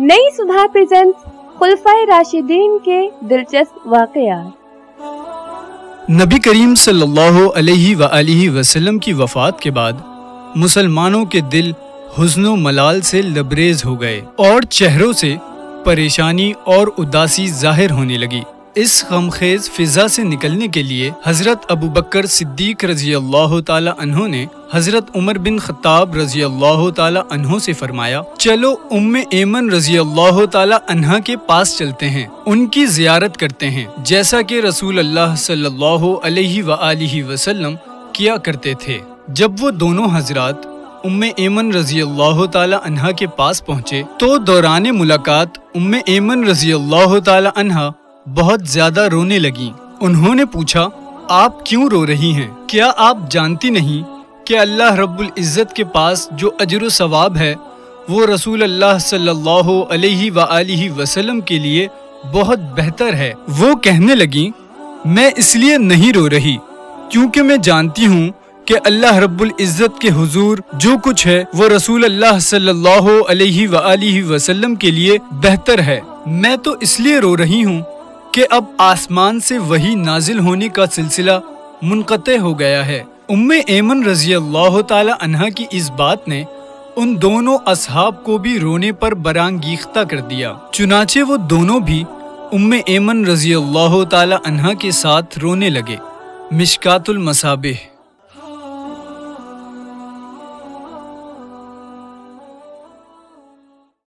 नई सुधा प्रेजेंट खुलफाए राशिदीन के दिलचस्प वाकयात नबी करीम सल्लल्लाहु अलैहि वसल्लम की वफात के बाद मुसलमानों के दिल हुस्नो मलाल से लबरेज हो गए और चेहरों से परेशानी और उदासी ज़ाहिर होने लगी। इस गमखेज फिजा से निकलने के लिए हज़रत अबू बकर सिद्दीक रज़ी अल्लाह तहों ने हज़रत उमर बिन खत्ताब रज़ी अल्लाह तहों से फरमाया, चलो उम्म एमन रज़ी अल्लाह तहा के पास चलते हैं, उनकी जियारत करते हैं। जैसा कि रसूल अल्लाह सल्लल्लाहु अलैहि वसल्लम किया करते थे। जब वो दोनों हजरात उम्मे एमन रज़ी अल्लाह तहा के पास पहुँचे तो दौरान मुलाकात उम्मे एमन रज़ी अल्लाह तहा बहुत ज़्यादा रोने लगी। उन्होंने पूछा, आप क्यों रो रही हैं? क्या आप जानती नहीं कि अल्लाह रब्बुल इज़्ज़त के पास जो अजर सवाब है, वो रसूल अल्लाह सल्लल्लाहु अलैहि वसल्लम के लिए बहुत बेहतर है? वो कहने लगी, मैं इसलिए नहीं रो रही, क्योंकि मैं जानती हूँ कि अल्लाह रब्बुल इज़्ज़त के हुजूर जो कुछ है, वो रसूल अल्लाह सल्लल्लाहु अलैहि वसल्लम के लिए बेहतर है। मैं तो इसलिए रो रही हूँ कि अब आसमान से वही नाजिल होने का सिलसिला मुनक़ हो गया है। उम्मे एमन रज़ी अल्लाह तहा की इस बात ने उन दोनों असहाब को भी रोने पर बरांगीख्ता कर दिया। चुनाचे वो दोनों भी उम्मे एमन रज़ी अल्लाह तहा के साथ रोने लगे। मिशकातुल मसाबिह।